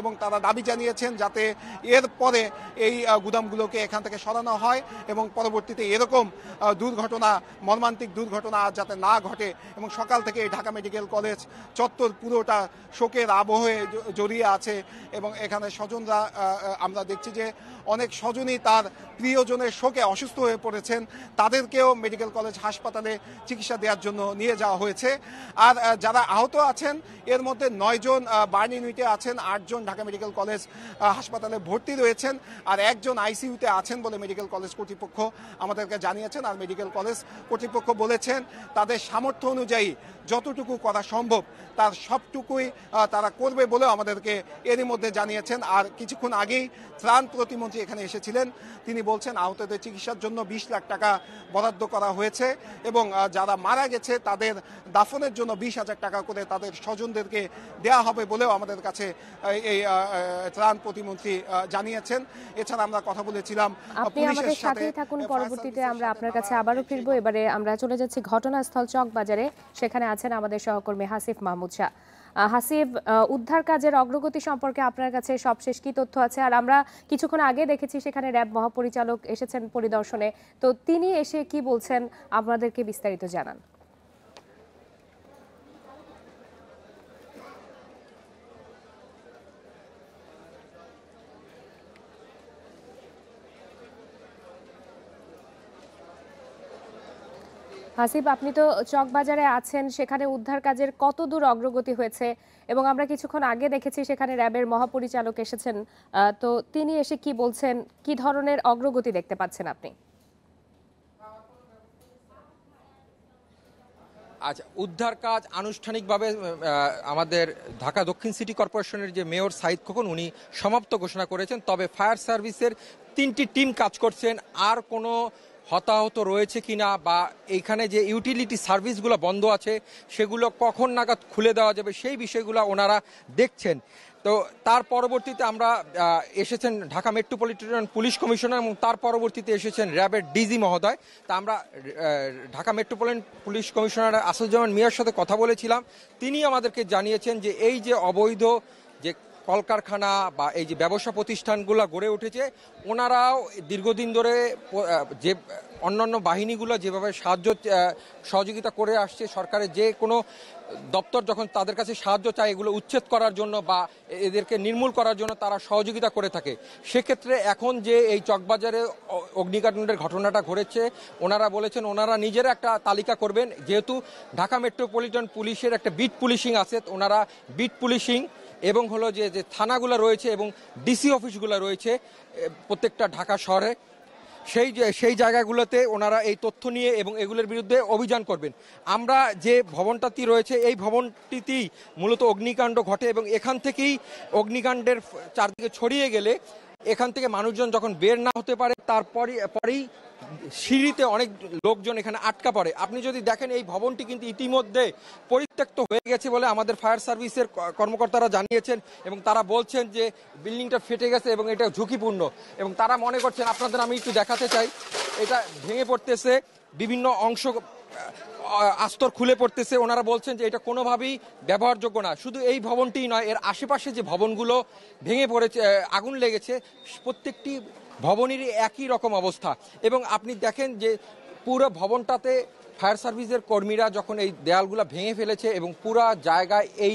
এবং তারা দাবি জানিয়েছেন যাতে এর পরে এই গুদামগুলোকে এখান থেকে সরানো হয় এবং পরবর্তীতে এরকম দুর্ঘটনা, মর্মান্তিক দুর্ঘটনা যাতে না ঘটে এবং সকাল থেকে এই ঢাকা মেডিকেল কলেজ চত্বর পুরোটা শোকের আবহে জড়িয়ে আছে এবং এখানে স্বজনরা আমরা দেখছি যে অনেক স্বজনই তার প্রিয়জনের শোকে অসুস্থ হয়ে পড়েছেন। তাদেরকেও মেডিকেল কলেজ হাসপাতালে চিকিৎসা দেওয়ার জন্য নিয়ে যাওয়া হয়েছে। আর যারা আহত আছেন, এর মধ্যে নয়জন বার্ন ইউনিটে আছেন আটজন ঢাকা মেডিকেল কলেজ হাসপাতালে ভর্তি রয়েছেন আর একজন আইসিইউতে আছেন বলে মেডিকেল কলেজ কর্তৃপক্ষ আমাদেরকে জানিয়েছেন। আর মেডিকেল কলেজ কর্তৃপক্ষ বলেছেন তাদের সামর্থ্য অনুযায়ী যতটুকু করা সম্ভব তার সবটুকুই তারা করবে বলেও আমাদেরকে এরই মধ্যে জানিয়েছেন। আর কিছুক্ষণ আগেই ত্রাণ প্রতিমন্ত্রী এখানে এসেছিলেন। তিনি বলছেন আহতদের চিকিৎসার জন্য বিশ লাখ টাকা বরাদ্দ করা হয়েছে এবং যারা মারা গেছে তাদের দাফনের জন্য বিশ হাজার টাকা করে তাদের স্বজনদেরকে দেয়া হবে বলেও আমাদের কাছে এই ত্রাণ প্রতিমন্ত্রী জানিয়েছেন। এছাড়া আমরা কথা বলেছিলাম
আপনি
পুলিশের
আমাদের
সাথে,
থাকুন। পরবর্তীতে আমরা আপনার কাছে আবারও ফিরবো। এবারে আমরা চলে যাচ্ছি ঘটনাস্থল চক বাজারে সেখানে আছেন আমাদের সহকর্মী হাসিফ মাহমুদ শাহ। হাসিব উদ্ধার কাজের অগ্রগতি সম্পর্কে আপনার কাছে সবশেষ কি তথ্য আছে? আর আমরা কিছুক্ষণ আগে দেখেছি সেখানে র্যাব মহাপরিচালক এসেছেন পরিদর্শনে। তো তিনি এসে কি বলছেন? আপনাদেরকে বিস্তারিত জানান। হাসিব আপনি তো চকবাজারে আছেন, সেখানে উদ্ধার কাজের কত দূর অগ্রগতি হয়েছে? এবং আমরা কিছুক্ষণ আগে দেখেছি সেখানে র্যাবের মহাপরিচালক এসেছেন। তো তিনি এসে কি বলছেন? কি ধরনের অগ্রগতি দেখতে পাচ্ছেন আপনি?
আচ্ছা উদ্ধার কাজ আনুষ্ঠানিকভাবে আমাদের ঢাকা দক্ষিণ সিটি কর্পোরেশনের যে মেয়র সাইদ খোকন, উনি সমাপ্ত ঘোষণা করেছেন। তবে ফায়ার সার্ভিসের তিনটি টিম কাজ করছেন। আর কোনো হতাহত রয়েছে কিনা বা এইখানে যে ইউটিলিটি সার্ভিসগুলো বন্ধ আছে, সেগুলো কখন নাগাদ খুলে দেওয়া যাবে সেই বিষয়গুলো ওনারা দেখছেন। তো তার পরবর্তীতে আমরা এসেছেন ঢাকা মেট্রোপলিটন পুলিশ কমিশনার এবং তার পরবর্তীতে এসেছেন র্যাবের ডিজি মহোদয়। তা আমরা Dhaka metropolitan police commissioner Asuzzaman মিয়ার সাথে কথা বলেছিলাম। তিনি আমাদেরকে জানিয়েছেন যে এই যে অবৈধ কলকারখানা বা এই যে ব্যবসা প্রতিষ্ঠানগুলো গড়ে উঠেছে, ওনারাও দীর্ঘদিন ধরে যে অন্যান্য বাহিনীগুলো যেভাবে সাহায্য সহযোগিতা করে আসছে, সরকারের যে কোনো দপ্তর যখন তাদের কাছে সাহায্য চায় এগুলো উচ্ছেদ করার জন্য বা এদেরকে নির্মূল করার জন্য তারা সহযোগিতা করে থাকে। সেক্ষেত্রে এখন যে এই চকবাজারে অগ্নিকাণ্ডের ঘটনাটা ঘটেছে, ওনারা বলেছেন ওনারা নিজেরা একটা তালিকা করবেন। যেহেতু ঢাকা মেট্রোপলিটন পুলিশের একটা বিট পুলিশিং আছে ওনারা বিট পুলিশিং এবং হলো যে যে থানাগুলো রয়েছে এবং ডিসি অফিসগুলো রয়েছে প্রত্যেকটা ঢাকা শহরে, সেই সেই জায়গাগুলোতে ওনারা এই তথ্য নিয়ে এবং এগুলোর বিরুদ্ধে অভিযান করবেন। আমরা যে ভবনটাতি রয়েছে, এই ভবনটিতেই মূলত অগ্নিকাণ্ড ঘটে এবং এখান থেকেই অগ্নিকাণ্ডের চারদিকে ছড়িয়ে গেলে এখান থেকে মানুষজন যখন বের না হতে পারে, তারপরই, পরেই সিঁড়িতে অনেক লোকজন এখানে আটকা পড়ে। আপনি যদি দেখেন, এই ভবনটি কিন্তু ইতিমধ্যে পরিত্যক্ত হয়ে গেছে বলে আমাদের ফায়ার সার্ভিসের কর্মকর্তারা জানিয়েছেন এবং তারা বলছেন যে বিল্ডিংটা ফেটে গেছে এবং এটা ঝুঁকিপূর্ণ। এবং তারা মনে করছেন, আপনাদের আমি একটু দেখাতে চাই, এটা ভেঙে পড়তেছে বিভিন্ন অংশ আস্তর খুলে পড়তেছে। ওনারা বলছেন যে এটা কোনোভাবেই ব্যবহারযোগ্য না। শুধু এই ভবনটিই নয়, এর আশেপাশে যে ভবনগুলো ভেঙে পড়েছে আগুন লেগেছে, প্রত্যেকটি ভবনেরই একই রকম অবস্থা। এবং আপনি দেখেন যে পুরো ভবনটাতে ফায়ার সার্ভিসের কর্মীরা যখন এই দেয়ালগুলো ভেঙে ফেলেছে এবং পুরো জায়গায় এই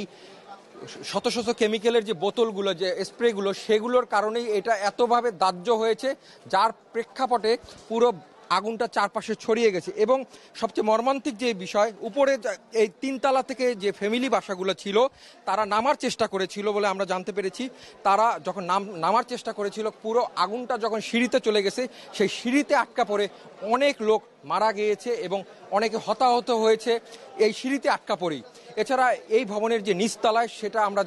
শত শত কেমিক্যালের যে বোতলগুলো, যে স্প্রেগুলো, সেগুলোর কারণেই এটা এতভাবে দাহ্য হয়েছে। যার প্রেক্ষাপটে পুরো আগুনটা চারপাশে ছড়িয়ে গেছে। এবং সবচেয়ে মর্মান্তিক যে বিষয়, উপরে এই তিনতলা থেকে যে ফ্যামিলি বাসাগুলো ছিল, তারা নামার চেষ্টা করেছিল বলে আমরা জানতে পেরেছি। তারা যখন নাম, নামার চেষ্টা করেছিল, পুরো আগুনটা যখন সিঁড়িতে চলে গেছে, সেই সিঁড়িতে আটকা পড়ে অনেক লোক মারা গিয়েছে এবং অনেকে হতাহত হয়েছে। এই সিঁড়িতে আটকা পড়েই। এছাড়া এই ভবনের যে নিচতলায়, সেটা আমরা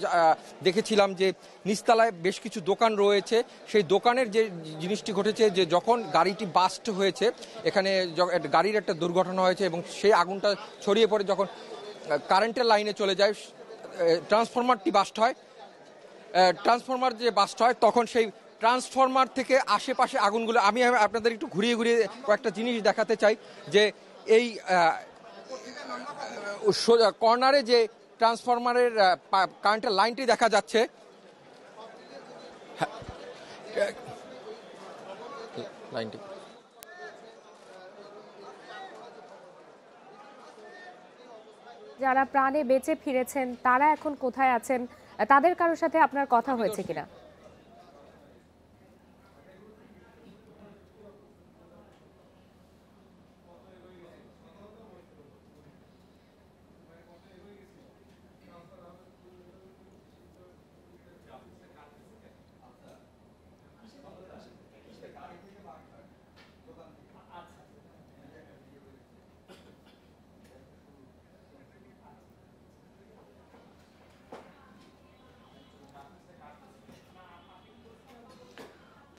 দেখেছিলাম যে নিচতলায় বেশ কিছু দোকান রয়েছে। সেই দোকানের যে জিনিসটি ঘটেছে যে যখন গাড়িটি বাস্ট হয়েছে, এখানে গাড়ির একটা দুর্ঘটনা হয়েছে এবং সেই আগুনটা ছড়িয়ে পড়ে যখন কারেন্টের লাইনে চলে যায় ট্রান্সফরমারটি বাস্ট হয়। ট্রান্সফরমার যে বাস্ট হয়, তখন সেই ট্রান্সফরমার থেকে আশেপাশে আগুনগুলো, আমি আপনাদের একটু ঘুরিয়ে ঘুরিয়ে কয়েকটা জিনিস দেখাতে চাই যে এই কর্নারে যে ট্রান্সফরমারের কারেন্টের লাইনটি দেখা যাচ্ছে। হ্যাঁ, লাইনটি।
যারা প্রাণে বেঁচে ফিরেছেন তারা এখন কোথায় আছেন? তাদের কারোর সাথে আপনার কথা হয়েছে কিনা?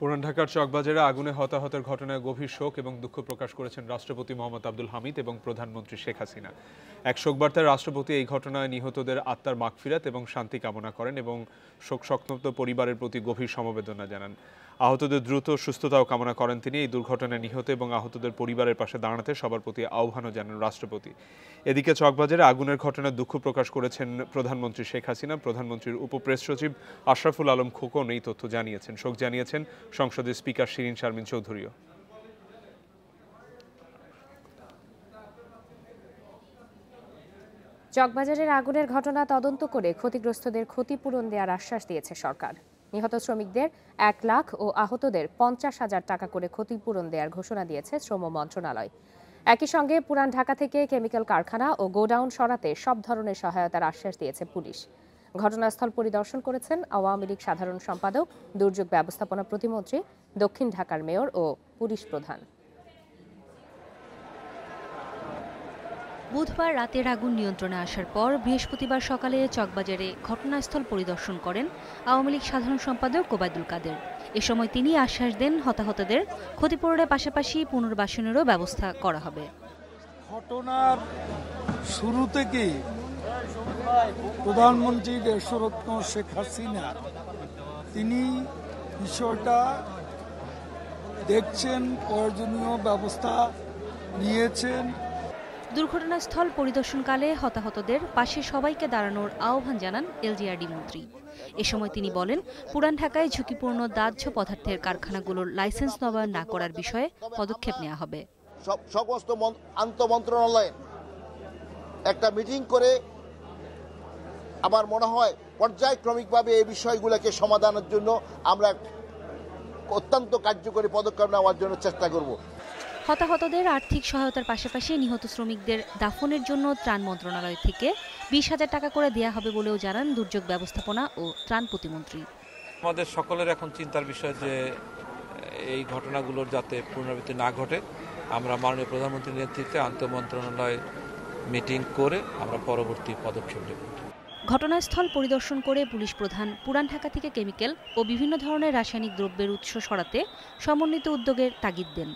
পুরান ঢাকার চকবাজারে আগুনে হতাহতের ঘটনায় গভীর শোক এবং দুঃখ প্রকাশ করেছেন রাষ্ট্রপতি মোহাম্মদ আব্দুল হামিদ এবং প্রধানমন্ত্রী শেখ হাসিনা। এক শোকবার্তায় রাষ্ট্রপতি এই ঘটনায় নিহতদের আত্মার মাগফিরাত এবং শান্তি কামনা করেন এবং শোক সংতপ্ত পরিবারের প্রতি গভীর সমবেদনা জানান। আহতদের দ্রুত সুস্থতাও কামনা করেন তিনি। এই দুর্ঘটনায় নিহত এবং আহতদের পরিবারের পাশে দাঁড়াতে সবার প্রতি আহ্বানও জানান রাষ্ট্রপতি। এদিকে চকবাজারে আগুনের ঘটনায় দুঃখ প্রকাশ করেছেন প্রধানমন্ত্রী শেখ হাসিনা। প্রধানমন্ত্রীর উপপ্রেস সচিব আশরাফুল আলম খোকন এই তথ্য জানিয়েছেন। শোক জানিয়েছেন সংসদের স্পিকার শিরিন শারমিন চৌধুরীও।
চকবাজারের আগুনের ঘটনা তদন্ত করে ক্ষতিগ্রস্তদের ক্ষতিপূরণ দেওয়ার আশ্বাস দিয়েছে সরকার। নিহত শ্রমিকদের এক লাখ ও আহতদের পঞ্চাশ হাজার টাকা করে ক্ষতিপূরণ দেওয়ার ঘোষণা দিয়েছে শ্রম মন্ত্রণালয়। একই সঙ্গে পুরান ঢাকা থেকে কেমিক্যাল কারখানা ও গোডাউন সরাতে সব ধরনের সহায়তার আশ্বাস দিয়েছে পুলিশ। ঘটনাস্থল পরিদর্শন করেছেন আওয়ামী লীগ সাধারণ সম্পাদক, দুর্যোগ ব্যবস্থাপনা প্রতিমন্ত্রী, দক্ষিণ ঢাকার মেয়র ও পুলিশ প্রধান।
বুধবার রাতের আগুন নিয়ন্ত্রণে আসার পর বৃহস্পতিবার সকালে চকবাজারে ঘটনাস্থল পরিদর্শন করেন আওয়ামী লীগ সাধারণ সম্পাদক কোবায়দুল কাদের। এ সময় তিনি আশ্বাস দেন হতাহতদের ক্ষতিপূরণের পাশাপাশি পুনর্বাসনেরও ব্যবস্থা করা হবে।
ঘটনার শুরু থেকেই প্রধানমন্ত্রী দেশরত্ন শেখ হাসিনা, তিনি বিষয়টা দেখছেন, প্রয়োজনীয় ব্যবস্থা নিয়েছেন।
দুর্ঘটনাস্থল পরিদর্শনকালে হতাহতদের পাশে সবাইকে দাঁড়ানোর আহ্বান জানান এলজিআরডি মন্ত্রী। এ সময় তিনি বলেন, পুরান ঢাকায় ঝুঁকিপূর্ণ দাহ্য পদার্থের কারখানাগুলোর লাইসেন্স নবায়ন না করার বিষয়ে পদক্ষেপ নেওয়া হবে।
সমস্ত আন্তমন্ত্রণালয়ে একটা মিটিং করে আমার মনে হয় পর্যায়ক্রমিকভাবে এই বিষয়গুলোকে সমাধানের জন্য আমরা অত্যন্ত কার্যকরী পদক্ষেপ নেওয়ার জন্য চেষ্টা করব।
হতাহতদের আর্থিক সহায়তার পাশাপাশি নিহত শ্রমিকদের দাফনের জন্য ত্রাণ মন্ত্রণালয় থেকে বিশ হাজার টাকা করে দেওয়া হবে বলেও জানান দুর্যোগ ব্যবস্থাপনা ও ত্রাণ প্রতিমন্ত্রী।
আমাদের সকলের এখন চিন্তার বিষয় যে, এই ঘটনাগুলোর যাতে পুনরাবৃত্তি না ঘটে, আমরা মাননীয় প্রধানমন্ত্রীর নেতৃত্বে আন্তঃমন্ত্রণালয় মিটিং করে আমরা পরবর্তী পদক্ষেপ নেব।
ঘটনাস্থল পরিদর্শন করে পুলিশ প্রধান, পুরান ঢাকা থেকে কেমিক্যাল ও বিভিন্ন ধরনের রাসায়নিক দ্রব্যের উৎস সরাতে সমন্বিত উদ্যোগের তাগিদ দেন।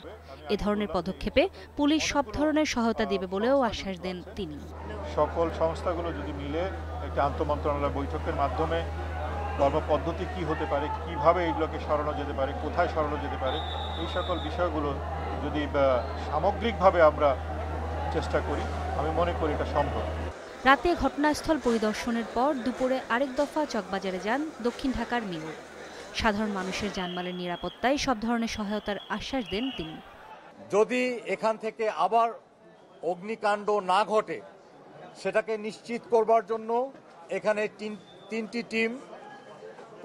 এ ধরনের পদক্ষেপে পুলিশ সব ধরনের সহায়তা দেবে বলেও আশ্বাস দেন তিনি।
সকল সংস্থাগুলো যদি মিলে একটি আন্তঃমন্ত্রণালয় বৈঠকের মাধ্যমে কর্মপদ্ধতি কি হতে পারে, কীভাবে এইগুলোকে সরানো যেতে পারে, কোথায় সরানো যেতে পারে, এই সকল বিষয়গুলো যদি সামগ্রিকভাবে আমরা চেষ্টা করি, আমি মনে করি এটা সম্ভব।
রাতে ঘটনাস্থল পরিদর্শনের পর দুপুরে আরেক দফা চকবাজারে যান দক্ষিণ ঢাকার মেয়র। সাধারণ মানুষের জানমালের নিরাপত্তায় সব ধরনের সহায়তার আশ্বাস দেন তিনি।
যদি এখান থেকে আবার অগ্নিকাণ্ড না ঘটে, সেটাকে নিশ্চিত করবার জন্য এখানে তিন, তিনটি টিম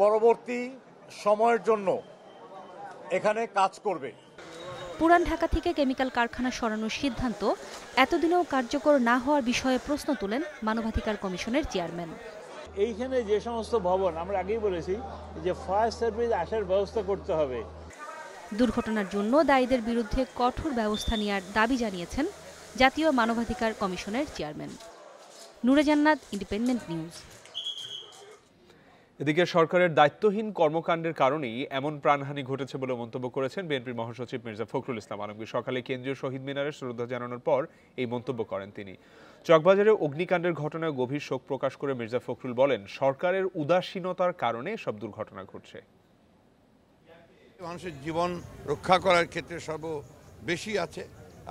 পরবর্তী সময়ের জন্য এখানে কাজ করবে।
পুরান ঢাকা থেকে কেমিক্যাল কারখানা সরানোর সিদ্ধান্ত এতদিনেও কার্যকর না হওয়ার বিষয়ে প্রশ্ন তোলেন মানবাধিকার কমিশনের চেয়ারম্যান।
এইখানে যে সমস্ত ভবন আমরা আগেই বলেছি যে ফায়ার সার্ভিস আসার ব্যবস্থা করতে হবে।
দুর্ঘটনার জন্য দায়ীদের বিরুদ্ধে কঠোর ব্যবস্থা নেওয়ার দাবি জানিয়েছেন জাতীয় মানবাধিকার কমিশনের চেয়ারম্যান। নুরে জান্নাত ইন্ডিপেন্ডেন্ট নিউজ
এদিকে সরকারের দায়িত্বহীন কর্মকাণ্ডের কারণেই এমন প্রাণহানি ঘটেছে বলে মন্তব্য করেছেন বিএনপির মহাসচিব মির্জা ফখরুল ইসলাম আলমগীর। সকালে কেন্দ্রীয় শহীদ মিনারে শ্রদ্ধা জানানোর পর এই মন্তব্য করেন তিনি। চকবাজারে অগ্নিকাণ্ডের ঘটনায় গভীর শোক প্রকাশ করে মির্জা ফখরুল বলেন, সরকারের উদাসীনতার কারণে সব দুর্ঘটনা ঘটছে।
মানুষের জীবন রক্ষা করার ক্ষেত্রে সর্ব বেশি আছে।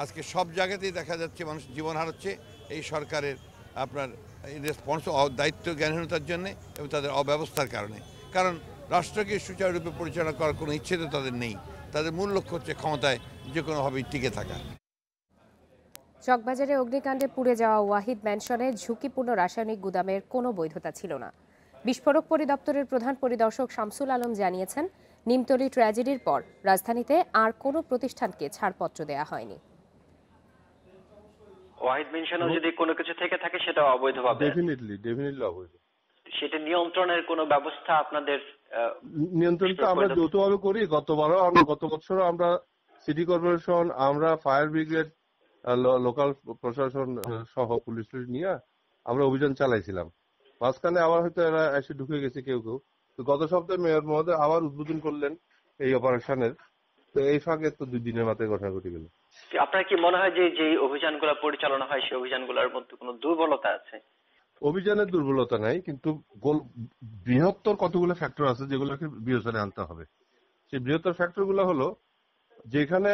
আজকে সব জায়গাতেই দেখা যাচ্ছে মানুষ জীবন হারাচ্ছে। এই সরকারের আপনার রেসপন্স দায়িত্ব জ্ঞানহীনতার জন্য এবং তাদের অব্যবস্থার কারণে। কারণ রাষ্ট্রকে সুচারুরূপে পরিচালনা করার কোনো ইচ্ছে তো তাদের নেই। তাদের মূল লক্ষ্য হচ্ছে ক্ষমতায় যে কোনোভাবেই টিকে থাকা।
চকবাজারে অগ্নিকাণ্ডে পুড়ে যাওয়া ওয়াহিদ ম্যানশনে ঝুঁকিপূর্ণ রাসায়নিক গুদামের কোনো বৈধতা ছিল না। বিস্ফোরক পরিদপ্তরের প্রধান পরিদর্শক শামসুল আলম জানিয়েছেন, নিমতলি ট্র্যাজেডির পর রাজধানীতে আর কোনো প্রতিষ্ঠানকে ছাড়পত্র দেয়া হয়নি।
ওয়াহিদ মেনশনও যদি কোনো কিছু থেকে থাকে সেটা অবৈধভাবে।
ডেফিনেটলি ডেফিনেটলি অবৈধ।
সেটা নিয়ন্ত্রণের কোনো ব্যবস্থা আপনাদের
নিয়ন্ত্রণ তো আমরা যৌথভাবে করি। গতবারও আমরা গত বছরও আমরা সিটি কর্পোরেশন আমরা ফায়ার ব্রিগেড লোকাল প্রশাসন সহ পুলিশ টুলিশ নিয়ে আমরা অভিযান চালাইছিলাম। মাঝখানে আবার হয়তো এরা এসে ঢুকে গেছে কেউ কেউ। তো গত সপ্তাহে মেয়র মহোদয় আবার উদ্বোধন করলেন এই অপারেশনের তো এই ফাঁকে তো দুই দিনের মাথায় ঘটনা ঘটে গেল।
আপনার কি মনে হয় যে যে অভিযানগুলো পরিচালনা হয়, সেই অভিযানগুলোর মধ্যে কোনো দুর্বলতা আছে?
অভিযানের দুর্বলতা নাই, কিন্তু বৃহত্তর কতগুলো ফ্যাক্টর আছে যেগুলোকে বিবেচনায় আনতে হবে। সেই বৃহত্তর ফ্যাক্টরগুলো হলো, যেখানে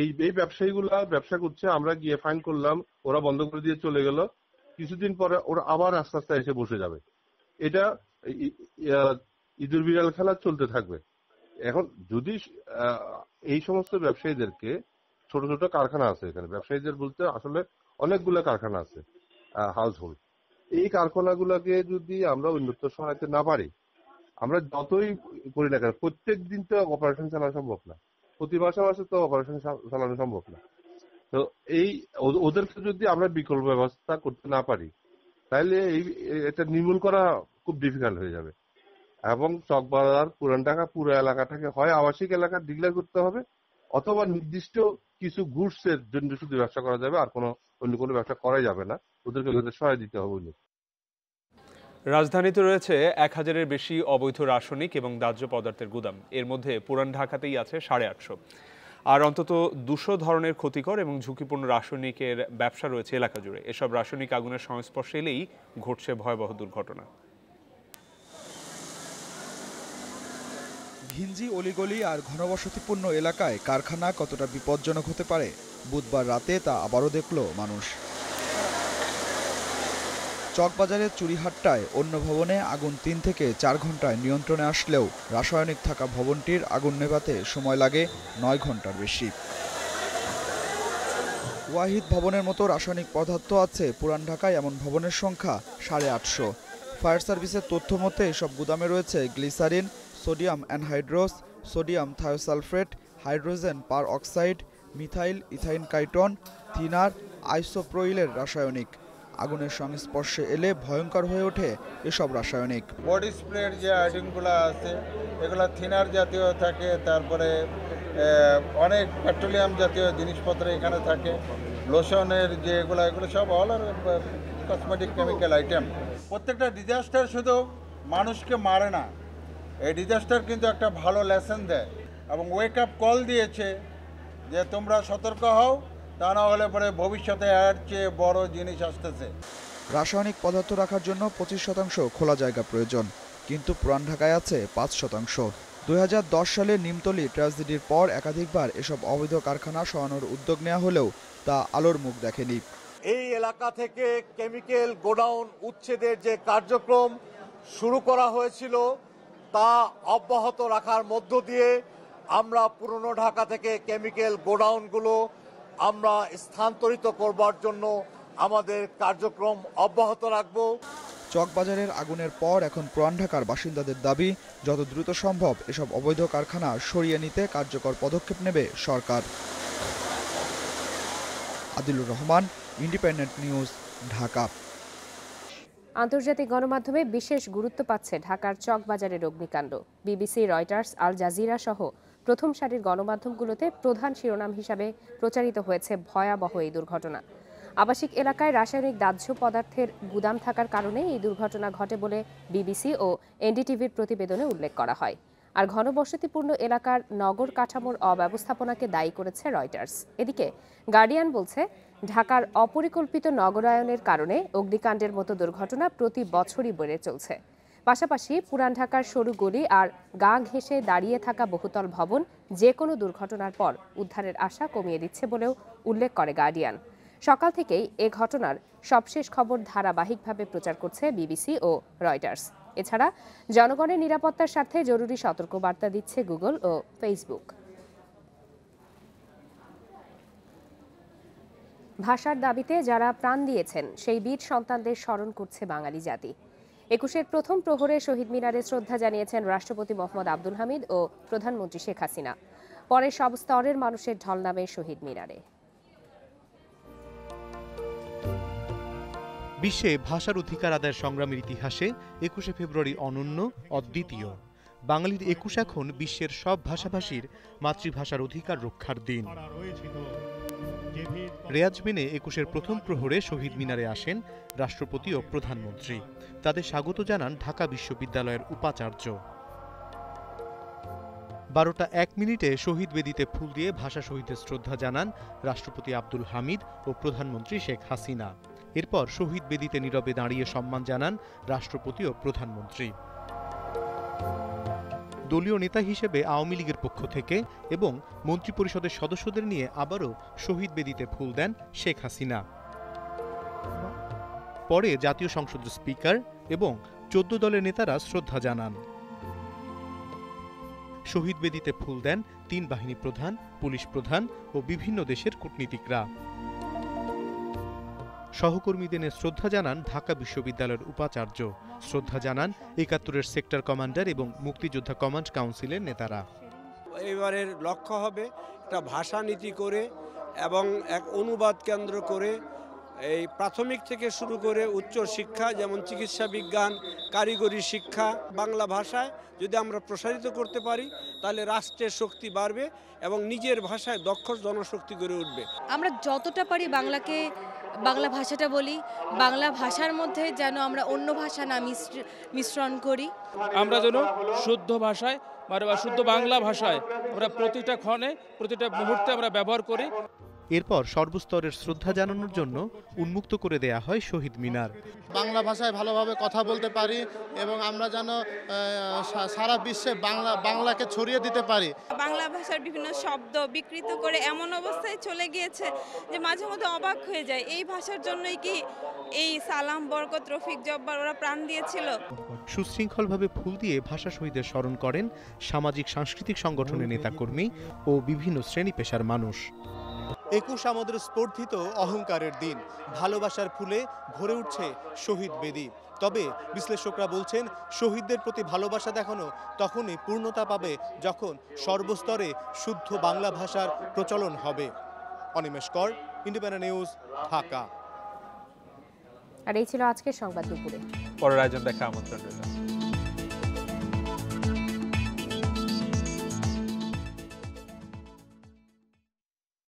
এই এই ব্যবসায়ীগুলা ব্যবসা করছে, আমরা গিয়ে ফাইন করলাম, ওরা বন্ধ করে দিয়ে চলে গেল, কিছুদিন পরে ওরা আবার আস্তে আস্তে এসে বসে যাবে। এটা ইঁদুর বিড়াল খেলা চলতে থাকবে। এখন যদি এই সমস্ত ব্যবসায়ীদেরকে ছোট ছোট কারখানা আছে এখানে। ব্যবসায়ীদের বলতে আসলে অনেকগুলো কারখানা আছে হাউস হোল্ড এই কারখানাগুলোকে যদি আমরা উন্নত সহায়তে না পারি, আমরা যতই করি না কেন, প্রত্যেক দিন তো অপারেশন চালানো সম্ভব না। প্রতি মাসে মাসে তো অপারেশন চালানো সম্ভব না। তো এই ওদেরকে যদি আমরা বিকল্প ব্যবস্থা করতে না পারি, তাহলে এই, এটা নির্মূল করা খুব ডিফিকাল্ট হয়ে যাবে। এবং চকবাজার পুরান ঢাকা, পুরো এলাকাটাকে হয় আবাসিক এলাকা ডিক্লেয়ার করতে হবে, অথবা নির্দিষ্ট কিছু গুডস এর জন্য শুধু ব্যবসা করা যাবে, আর কোনো অন্য কোনো ব্যবসা করা যাবে না। ওদেরকে ওদের সহায় দিতে হবে
রাজধানীতে রয়েছে এক হাজারের বেশি অবৈধ রাসায়নিক এবং দাহ্য পদার্থের গুদাম। এর মধ্যে পুরান ঢাকাতেই আছে সাড়ে আটশো। আর অন্তত দুশো ধরনের ক্ষতিকর এবং ঝুঁকিপূর্ণ রাসায়নিকের ব্যবসা রয়েছে এলাকা জুড়ে। এসব রাসায়নিক আগুনের সংস্পর্শে এলেই ঘটছে ভয়াবহ দুর্ঘটনা।
ঘিঞ্জি অলিগলি আর ঘনবসতিপূর্ণ এলাকায় কারখানা কতটা বিপজ্জনক হতে পারে? বুধবার রাতে তা আবারও দেখল মানুষ। চকবাজারের চুরিহাট্টায় অন্য ভবনে আগুন তিন থেকে চার ঘন্টায় নিয়ন্ত্রণে আসলেও রাসায়নিক থাকা ভবনটির আগুন নেভাতে সময় লাগে নয় ঘণ্টার বেশি। ওয়াহিদ ভবনের মতো রাসায়নিক পদার্থ আছে পুরান ঢাকায়, এমন ভবনের সংখ্যা সাড়ে আটশো। ফায়ার সার্ভিসের তথ্য মতে এসব গুদামে রয়েছে glycerin sodium anhydrous sodium thiosulphate, hydrogen peroxide, methyl, ethyl ketone, thinner, আইসোপ্রোইলের রাসায়নিক। আগুনের সংস্পর্শে এলে ভয়ঙ্কর হয়ে ওঠে এসব রাসায়নিক।
বডি স্প্রের যে আইটেমগুলো আছে, এগুলো থিনার জাতীয় থাকে, তারপরে অনেক পেট্রোলিয়াম জাতীয় জিনিসপত্র এখানে থাকে। লোশনের যে এগুলো এগুলো সব অল আর কসমেটিক কেমিক্যাল আইটেম প্রত্যেকটা ডিজাস্টার শুধু মানুষকে মারে না এই ডিজাস্টার কিন্তু একটা ভালো লেসন দেয় এবং ওয়েক আপ কল দিয়েছে যে তোমরা সতর্ক হও তা না হলে পরে ভবিষ্যতে এর চেয়ে বড় জিনিস আসতেছে।
রাসায়নিক পদার্থ রাখার জন্য পঁচিশ শতাংশ খোলা জায়গা প্রয়োজন কিন্তু পুরান ঢাকায় আছে পাঁচ শতাংশ। দুই সালে নিমতলি ট্র্যাজেডির পর একাধিকবার এসব অবৈধ কারখানা সরানোর উদ্যোগ নেওয়া হলেও তা আলোর মুখ দেখেনি।
এই এলাকা থেকে কেমিক্যাল গোডাউন উচ্ছেদের যে কার্যক্রম শুরু করা হয়েছিল তা অব্যাহত রাখার মধ্য দিয়ে আমরা পুরনো ঢাকা থেকে কেমিক্যাল গোডাউনগুলো আমরা স্থানান্তরিত করবার জন্য আমাদের কার্যক্রম অব্যাহত রাখব।
চকবাজারের আগুনের পর এখন পুরান ঢাকার বাসিন্দাদের দাবি, যত দ্রুত সম্ভব এসব অবৈধ কারখানা সরিয়ে নিতে কার্যকর পদক্ষেপ নেবে সরকার। Adilur Rahman, independent news, Dhaka.
আন্তর্জাতিক গণমাধ্যমে বিশেষ গুরুত্ব পাচ্ছে ঢাকার চকবাজারের অগ্নিকাণ্ড। বিবিসি, রয়টার্স, আল জাজিরা সহ প্রথম সারির গণমাধ্যমগুলোতে প্রধান শিরোনাম হিসাবে প্রচারিত হয়েছে ভয়াবহ এই দুর্ঘটনা। আবাসিক এলাকায় রাসায়নিক দাহ্য পদার্থের গুদাম থাকার কারণে এই দুর্ঘটনা ঘটে বলে বিবিসি ও এনডিটিভির প্রতিবেদনে উল্লেখ করা হয়। আর ঘনবসতিপূর্ণ এলাকার নগর কাঠামোর অব্যবস্থাপনাকে দায়ী করেছে রয়টার্স। এদিকে গার্ডিয়ান বলছে, ঢাকার অপরিকল্পিত নগরায়নের কারণে অগ্নিকাণ্ডের মতো দুর্ঘটনা প্রতি বছরই বেড়ে চলছে। পাশাপাশি পুরান ঢাকার সরু গলি আর গা ঘেঁষে দাঁড়িয়ে থাকা বহুতল ভবন যে কোনো দুর্ঘটনার পর উদ্ধারের আশা কমিয়ে দিচ্ছে বলেও উল্লেখ করে গার্ডিয়ান। সকাল থেকেই এ ঘটনার সবশেষ খবর ধারাবাহিকভাবে প্রচার করছে বিবিসি ও রয়টার্স। এছাড়া জনগণের নিরাপত্তার স্বার্থে জরুরি সতর্কবার্তা দিচ্ছে গুগল ও ফেসবুক। ভাষার দাবিতে যারা প্রাণ দিয়েছেন, সেই বীর সন্তানদের স্মরণ করছে বাঙালি জাতি। একুশের প্রথম প্রহরে শহীদ মিনারে শ্রদ্ধা জানিয়েছেন রাষ্ট্রপতি মোহাম্মদ আব্দুল হামিদ ও প্রধানমন্ত্রী শেখ হাসিনা। পরে সব স্তরের মানুষের ঢল নামে শহীদ মিনারে।
বিশ্বে ভাষার অধিকার আদায়ের সংগ্রামের ইতিহাসে একুশে ফেব্রুয়ারি অনন্য, অদ্বিতীয়। বাঙালির একুশ এখন বিশ্বের সব ভাষাভাষীর মাতৃভাষার অধিকার রক্ষার দিন। রেয়াজ মেনে একুশের প্রথম প্রহরে শহীদ মিনারে আসেন রাষ্ট্রপতি ও প্রধানমন্ত্রী। তাদের স্বাগত জানান ঢাকা বিশ্ববিদ্যালয়ের উপাচার্য। বারোটা এক মিনিটে শহীদ বেদিতে ফুল দিয়ে ভাষা শহীদের শ্রদ্ধা জানান রাষ্ট্রপতি আব্দুল হামিদ ও প্রধানমন্ত্রী শেখ হাসিনা। এরপর শহীদ বেদিতে নীরবে দাঁড়িয়ে সম্মান জানান রাষ্ট্রপতি ও প্রধানমন্ত্রী। দলীয় নেতা হিসেবে আওয়ামী লীগের পক্ষ থেকে এবং মন্ত্রিপরিষদের সদস্যদের নিয়ে আবারও শহীদ বেদিতে ফুল দেন শেখ হাসিনা। পরে জাতীয় সংসদের স্পিকার এবং চোদ্দ দলের নেতারা শ্রদ্ধা জানান। শহীদ বেদিতে ফুল দেন তিন বাহিনী প্রধান, পুলিশ প্রধান ও বিভিন্ন দেশের কূটনীতিকরা। সহকর্মীদের শ্রদ্ধা জানান ঢাকা বিশ্ববিদ্যালয়ের উপাচার্য। শ্রদ্ধা জানান একাত্তরের সেক্টর কমান্ডার এবং মুক্তিযোদ্ধা কমান্ড কাউন্সিলের নেতারা।
এবারের লক্ষ্য হবে একটা ভাষা নীতি করে এবং এক অনুবাদ কেন্দ্র করে এই প্রাথমিক থেকে শুরু করে উচ্চ শিক্ষা যেমন চিকিৎসা বিজ্ঞান কারিগরি শিক্ষা বাংলা ভাষায় যদি আমরা প্রসারিত করতে পারি তাহলে রাষ্ট্রের শক্তি বাড়বে এবং নিজের ভাষায় দক্ষ জনশক্তি গড়ে উঠবে।
আমরা যতটা পারি বাংলাকে বাংলা ভাষাটা বলি। বাংলা ভাষার মধ্যে যেন আমরা অন্য ভাষা না মিশ্রণ করি।
আমরা যেন শুদ্ধ ভাষায় মানে বা শুদ্ধ বাংলা ভাষায় আমরা প্রতিটা ক্ষণে প্রতিটা মুহূর্তে আমরা ব্যবহার করি।
এরপর সর্বস্তরের শ্রদ্ধা জানানোর জন্য উন্মুক্ত করে দেয়া হয় শহীদ মিনার।
বাংলা ভাষায় ভালোভাবে কথা বলতে পারি এবং আমরা যেন সারা বিশ্বে বাংলা বাংলাকে ছড়িয়ে দিতে পারি।
বাংলা ভাষার বিভিন্ন শব্দ বিকৃত করে এমন অবস্থায় চলে গিয়েছে যে মাঝে মধ্যে অবাক হয়ে যায়। এই ভাষার জন্যই কি এই সালাম বরকত রফিক জব্বার ওরা প্রাণ দিয়েছিল?
সুশৃঙ্খলভাবে ফুল দিয়ে ভাষা শহীদের স্মরণ করেন সামাজিক সাংস্কৃতিক সংগঠনের নেতাকর্মী ও বিভিন্ন শ্রেণি পেশার মানুষ।
একুশ আমাদের স্পর্ধিত অহংকারের দিন। ভালোবাসার ফুলে ভরে উঠছে শহীদ বেদি। তবে বিশ্লেষকরা বলছেন শহীদদের প্রতি ভালোবাসা দেখানো তখনই পূর্ণতা পাবে যখন সর্বস্তরে শুদ্ধ বাংলা ভাষার প্রচলন হবে। অনিমেষ কর ইন্ডিপেন্ডেন্ট নিউজ ঢাকা।
আর এই ছিল আজকের সংবাদ দুপুরে।
পরের আয়োজন দেখা আমন্ত্রণ রইল